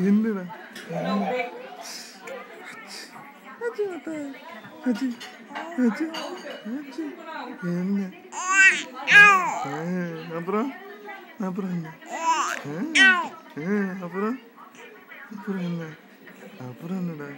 എന്തിനാ അജി അജി അജി என்ன அப்புறம் அப்புறம் என்ன அப்புறம் அப்புறம் என்ன அப்புறம் என்னடா